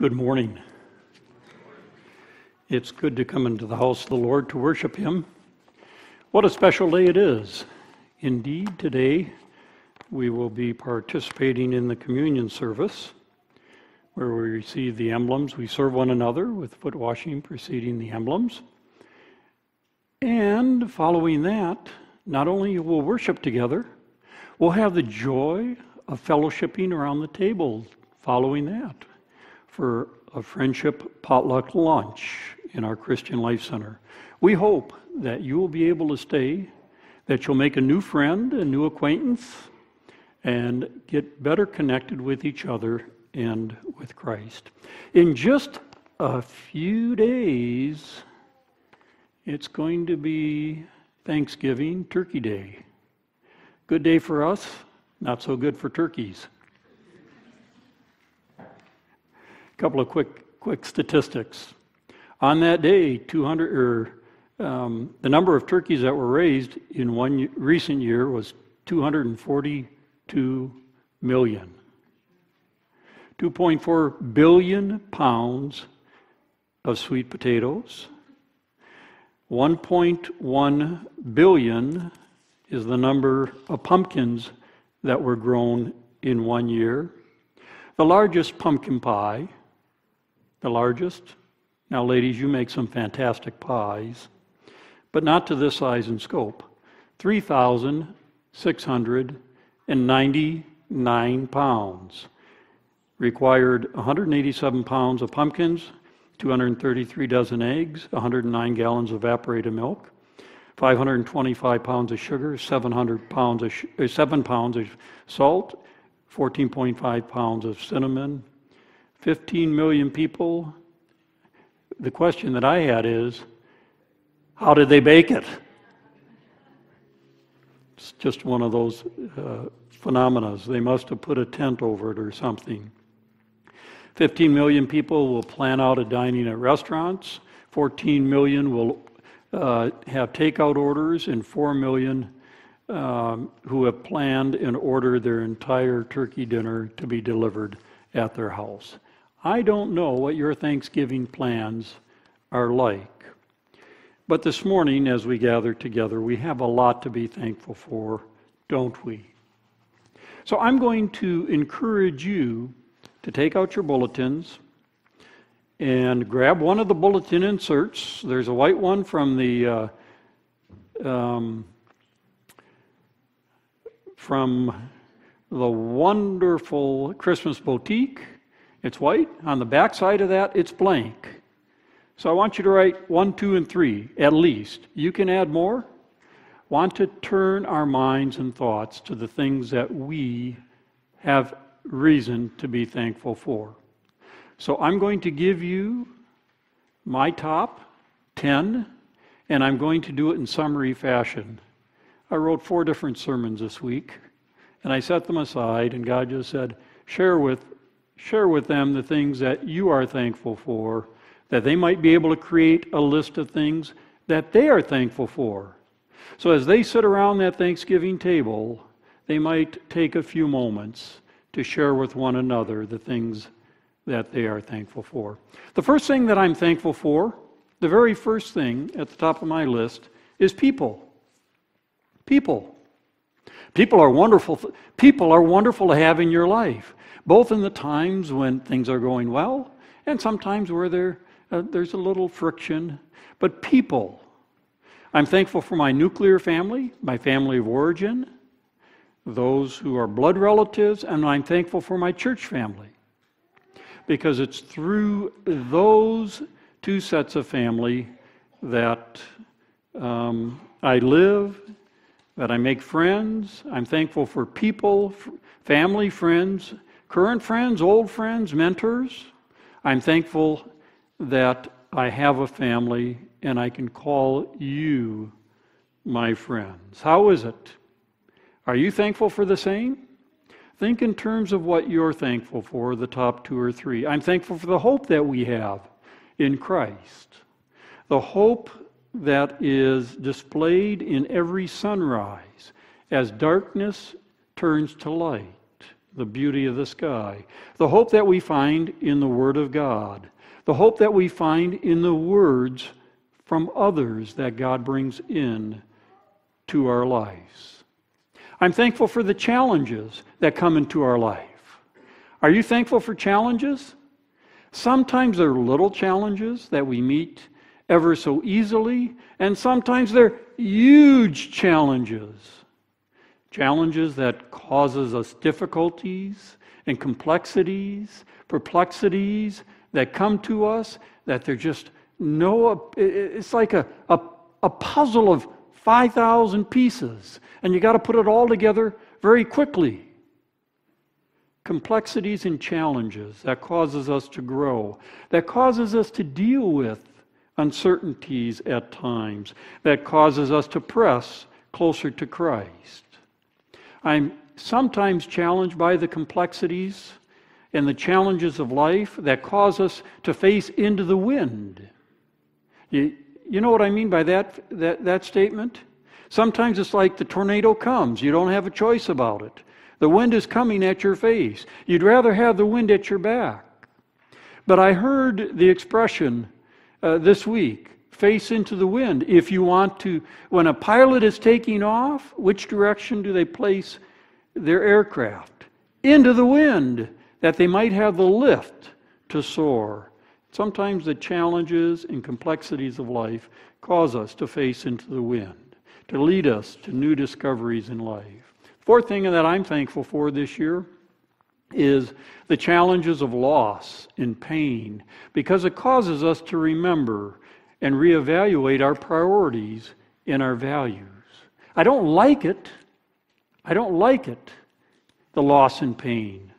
Good morning. It's good to come into the house of the Lord to worship Him. What a special day it is. Indeed, today we will be participating in the communion service where we receive the emblems. We serve one another with foot washing preceding the emblems. And following that, not only will worship together, we'll have the joy of fellowshipping around the table following that for a friendship potluck lunch in our Christian Life Center. We hope that you will be able to stay, that you'll make a new friend, a new acquaintance, and get better connected with each other and with Christ. In just a few days, it's going to be Thanksgiving, Turkey Day. Good day for us, not so good for turkeys. A couple of quick, quick statistics. On that day, 200 or um, the number of turkeys that were raised in one recent year was 242 million. 2.4 billion pounds of sweet potatoes. 1.1 billion is the number of pumpkins that were grown in one year. The largest pumpkin pie, the largest. Now, ladies, you make some fantastic pies, but not to this size and scope. 3,699 pounds required 187 pounds of pumpkins, 233 dozen eggs, 109 gallons of evaporated milk, 525 pounds of sugar, 700 pounds of sh- uh, 7 pounds of salt, 14.5 pounds of cinnamon, 15 million people. The question that I had is, how did they bake it? It's just one of those uh, phenomena. They must have put a tent over it or something. 15 million people will plan out a dining at restaurants. 14 million will uh, have takeout orders, and 4 million um, who have planned and ordered their entire turkey dinner to be delivered at their house. I don't know what your Thanksgiving plans are like. But this morning, as we gather together, we have a lot to be thankful for, don't we? So I'm going to encourage you to take out your bulletins and grab one of the bulletin inserts. There's a white one from the uh, um, from the wonderful Christmas boutique. It's white. On the back side of that, it's blank. So I want you to write one, two, and three at least. You can add more. Want to turn our minds and thoughts to the things that we have reason to be thankful for. So I'm going to give you my top 10, and I'm going to do it in summary fashion. I wrote four different sermons this week, and I set them aside, and God just said, share with, share with them the things that you are thankful for, that they might be able to create a list of things that they are thankful for. So as they sit around that Thanksgiving table, they might take a few moments to share with one another the things that they are thankful for. The first thing that I'm thankful for, the very first thing at the top of my list, is people. People. People are wonderful. People are wonderful to have in your life, both in the times when things are going well and sometimes where there, uh, there's a little friction. But people. I'm thankful for my nuclear family, my family of origin, those who are blood relatives, and I'm thankful for my church family. Because it's through those two sets of family that um, I live, that I make friends. I'm thankful for people, family, friends, current friends, old friends, mentors. I'm thankful that I have a family and I can call you my friends. How is it? Are you thankful for the same? Think in terms of what you're thankful for, the top two or three. I'm thankful for the hope that we have in Christ, the hope that is displayed in every sunrise as darkness turns to light. the beauty of the sky, the hope that we find in the Word of God, the hope that we find in the words from others that God brings in to our lives. I'm thankful for the challenges that come into our life. Are you thankful for challenges? Sometimes they're little challenges that we meet ever so easily, and sometimes they're huge challenges. Challenges that causes us difficulties and complexities, perplexities that come to us that they're just no it's like a, a, a puzzle of 5,000 pieces, and you got to put it all together very quickly complexities and challenges that causes us to grow, that causes us to deal with uncertainties at times, that causes us to press closer to Christ. I'm sometimes challenged by the complexities and the challenges of life that cause us to face into the wind. You, you know what I mean by that, that, that statement? Sometimes it's like the tornado comes, you don't have a choice about it. The wind is coming at your face. You'd rather have the wind at your back. But I heard the expression uh, this week face into the wind. If you want to, when a pilot is taking off, which direction do they place their aircraft? Into the wind, that they might have the lift to soar. Sometimes the challenges and complexities of life cause us to face into the wind, to lead us to new discoveries in life. Fourth thing that I'm thankful for this year is the challenges of loss and pain because it causes us to remember and reevaluate our priorities and our values. I don't like it. I don't like it, the loss and pain,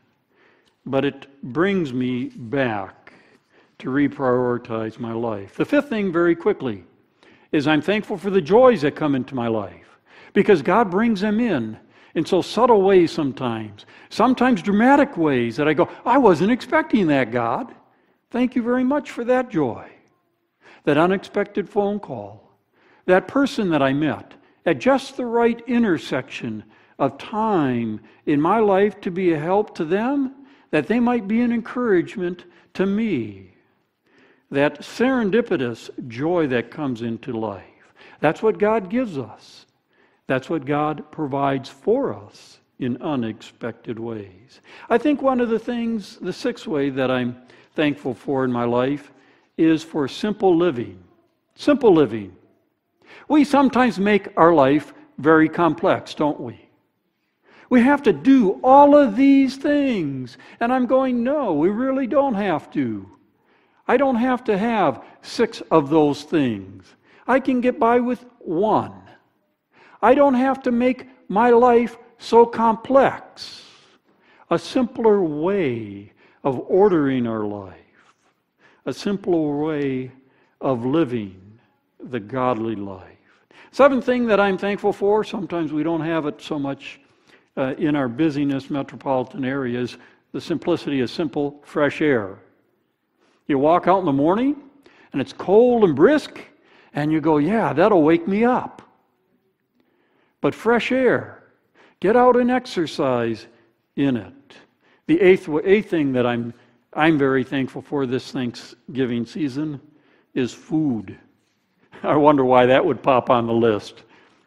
but it brings me back to reprioritize my life. The fifth thing, very quickly, is I'm thankful for the joys that come into my life because God brings them in in so subtle ways sometimes, sometimes dramatic ways that I go, I wasn't expecting that, God. Thank you very much for that joy. That unexpected phone call, that person that I met at just the right intersection of time in my life to be a help to them, that they might be an encouragement to me. That serendipitous joy that comes into life. That's what God gives us. That's what God provides for us in unexpected ways. I think one of the things, the sixth way that I'm thankful for in my life is for simple living. Simple living. We sometimes make our life very complex, don't we? We have to do all of these things. And I'm going, no, we really don't have to. I don't have to have six of those things. I can get by with one. I don't have to make my life so complex. A simpler way of ordering our life, a simpler way of living the godly life. Seventh thing that I'm thankful for, sometimes we don't have it so much uh, in our busyness metropolitan areas, the simplicity of simple, fresh air. You walk out in the morning and it's cold and brisk, and you go, Yeah, that'll wake me up but fresh air. Get out and exercise in it. The eighth, eighth thing that I'm, I'm very thankful for this Thanksgiving season is food. I wonder why that would pop on the list.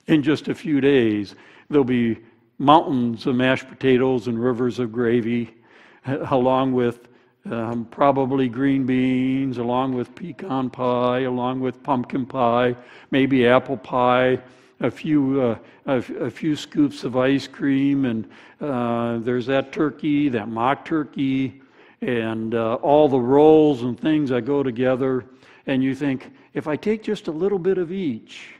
In just a few days, there'll be mountains of mashed potatoes and rivers of gravy, along with um, probably green beans, along with pecan pie, along with pumpkin pie, maybe apple pie, a few, uh, a, a, few scoops of ice cream, and uh, there's that turkey, that mock turkey, and uh, all the rolls and things that go together. And you think, if I take just a little bit of each,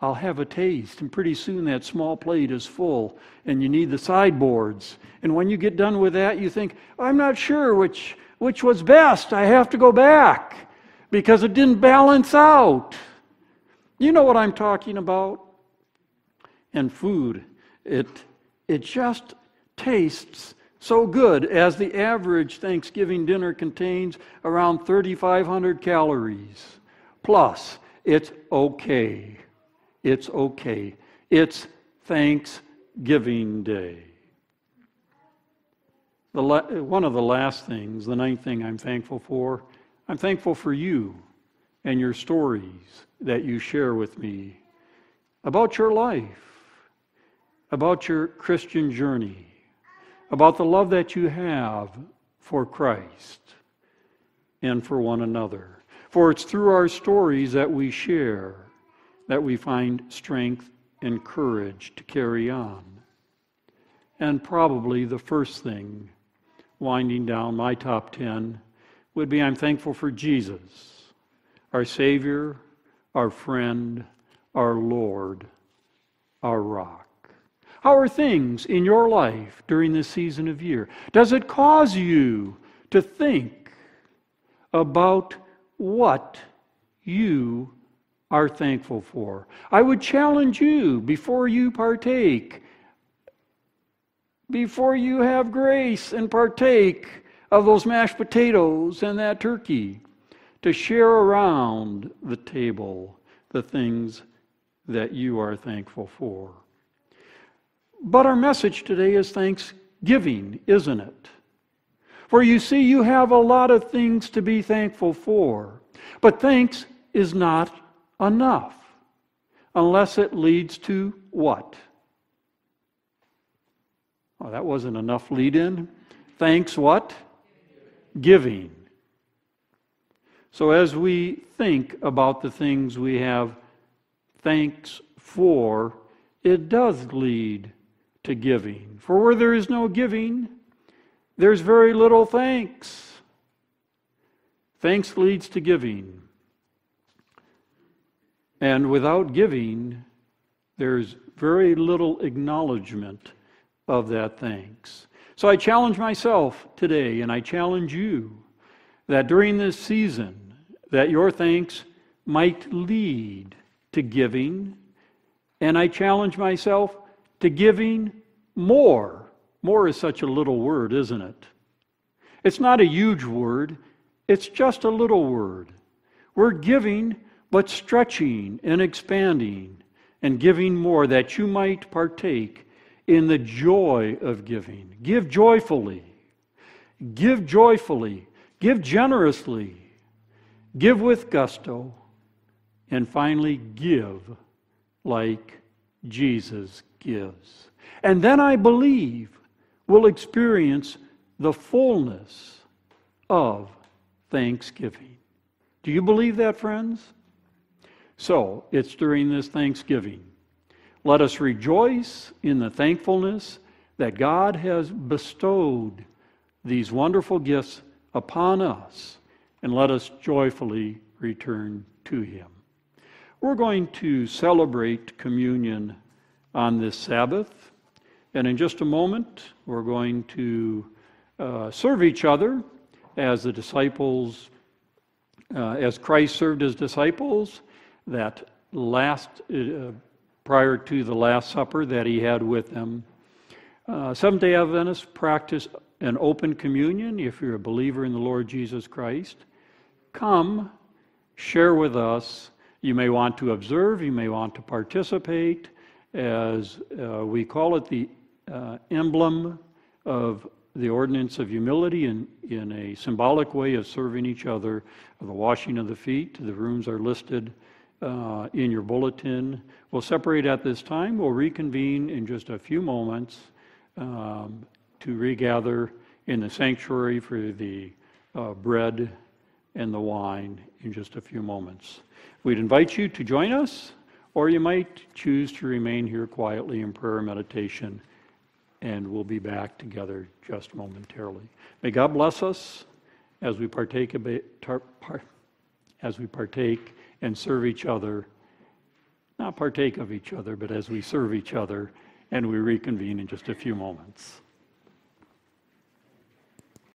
I'll have a taste. And pretty soon that small plate is full, and you need the sideboards. And when you get done with that, you think, I'm not sure which, which was best. I have to go back because it didn't balance out. You know what I'm talking about? And food. It, it just tastes so good as the average Thanksgiving dinner contains around 3,500 calories. Plus, it's okay. It's okay. It's Thanksgiving Day. the la- one of the last things, the ninth thing I'm thankful for, I'm thankful for you and your stories that you share with me about your life, about your Christian journey, about the love that you have for Christ and for one another. For it's through our stories that we share that we find strength and courage to carry on. And probably the first thing, winding down my top 10, would be I'm thankful for Jesus, our Savior, our friend, our Lord, our rock. How are things in your life during this season of year? Does it cause you to think about what you are thankful for? I would challenge you before you partake, before you have grace and partake of those mashed potatoes and that turkey, to share around the table the things that you are thankful for. But our message today is thanksgiving, isn't it? For you see, you have a lot of things to be thankful for. But thanks is not enough unless it leads to what? Well, that wasn't enough lead in. Thanks what? Giving. So as we think about the things we have thanks for, it does lead to giving. For where there is no giving, there's very little thanks. Thanks leads to giving. And without giving, there's very little acknowledgement of that thanks. So I challenge myself today, and I challenge you, that during this season, that your thanks might lead to giving, and I challenge myself to giving more. More is such a little word, isn't it? It's not a huge word, it's just a little word. We're giving, but stretching and expanding and giving more that you might partake in the joy of giving. Give joyfully. Give joyfully. Give generously. Give with gusto. And finally, give like Jesus gives. And then I believe we'll experience the fullness of thanksgiving. Do you believe that, friends? So, it's during this Thanksgiving. Let us rejoice in the thankfulness that God has bestowed these wonderful gifts upon us, and let us joyfully return to Him. We're going to celebrate communion on this Sabbath, and in just a moment, we're going to uh, serve each other as the disciples, uh, as Christ served his disciples, that last, uh, prior to the Last Supper that he had with them. Uh, Seventh day Adventists practice an open communion if you're a believer in the Lord Jesus Christ. Come, share with us. You may want to observe, you may want to participate, as uh, we call it the uh, emblem of the ordinance of humility in, in a symbolic way of serving each other, the washing of the feet. The rooms are listed uh, in your bulletin. We'll separate at this time. We'll reconvene in just a few moments um, to regather in the sanctuary for the uh, bread and the wine in just a few moments. We'd invite you to join us, or you might choose to remain here quietly in prayer meditation, and we'll be back together just momentarily. May God bless us as we partake, as we partake and serve each other, not partake of each other, but as we serve each other, and we reconvene in just a few moments.